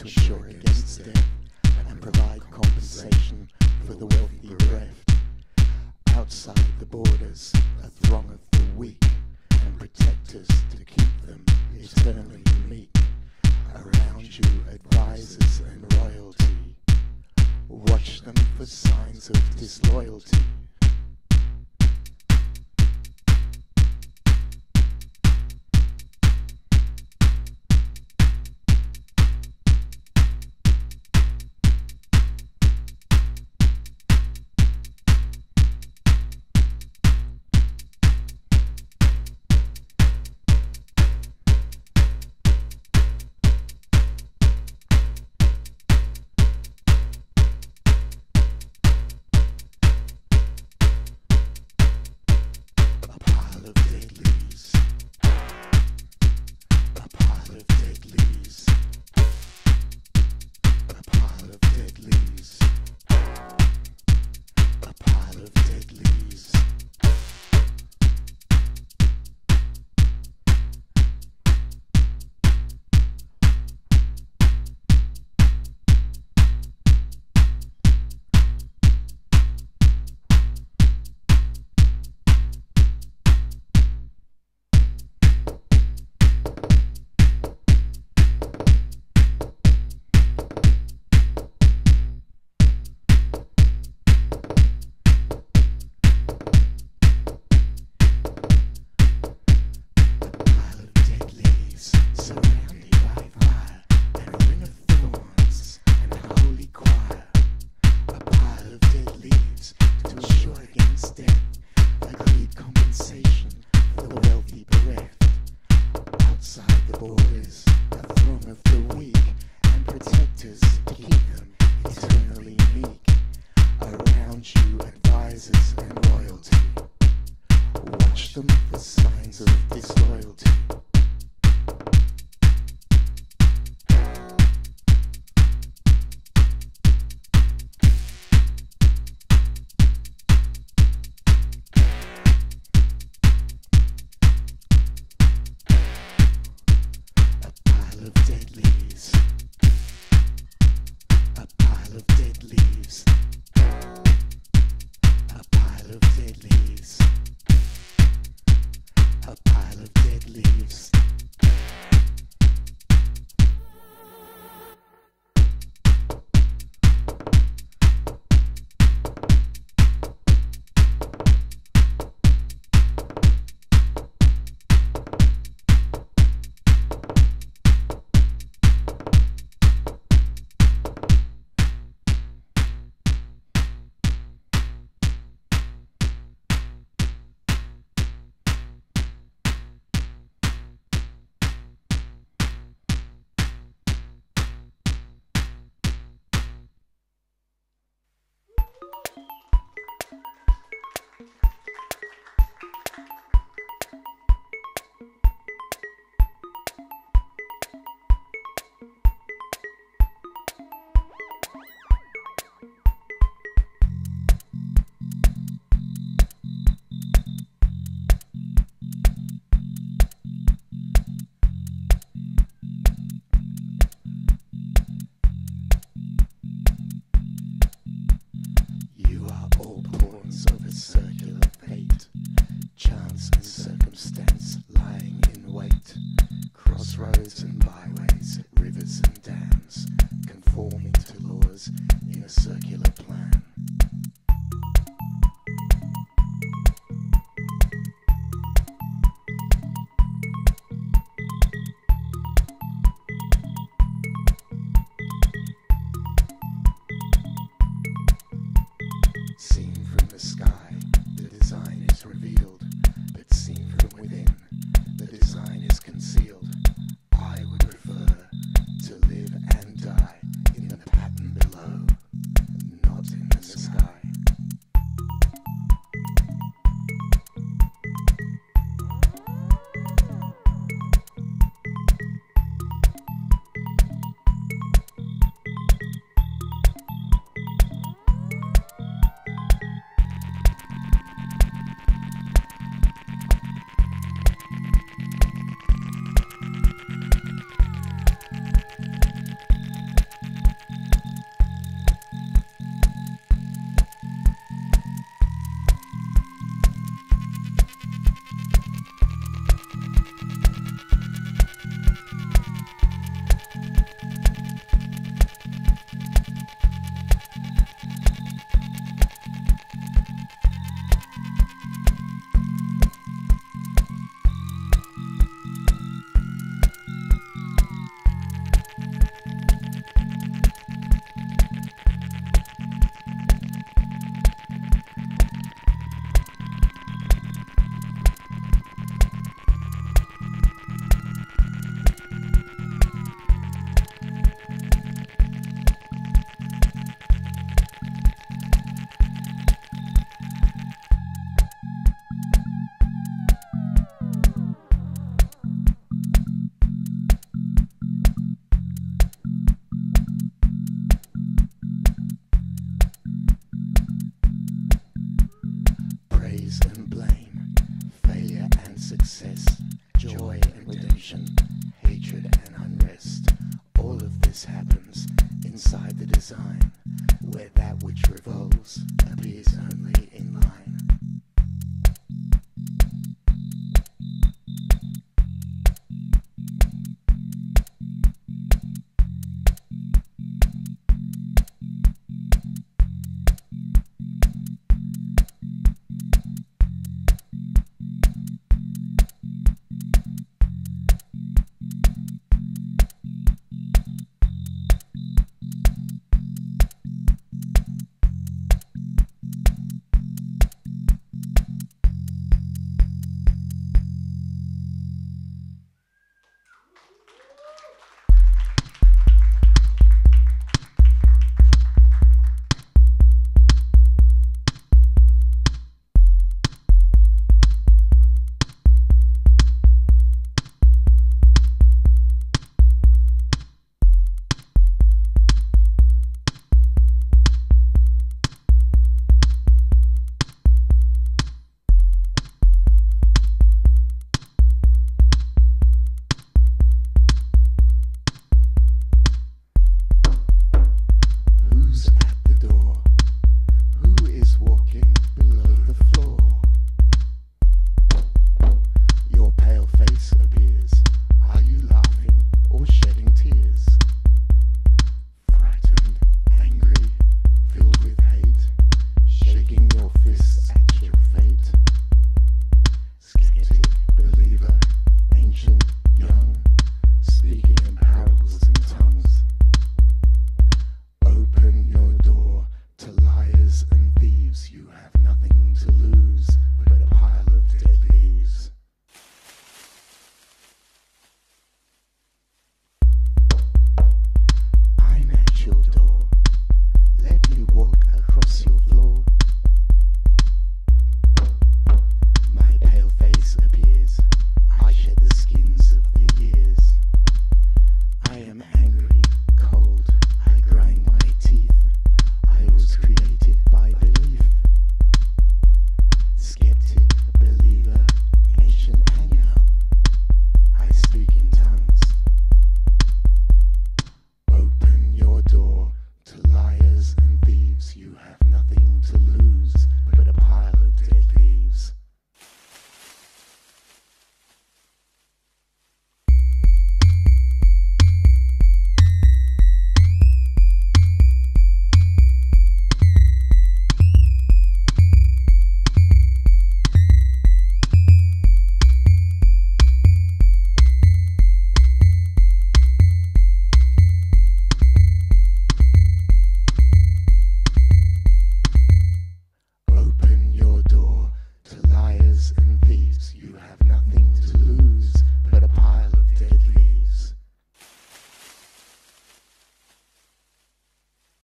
to insure against death, and provide compensation for the wealthy bereft. Outside the borders, a throng of the weak, and protectors to keep them eternally see.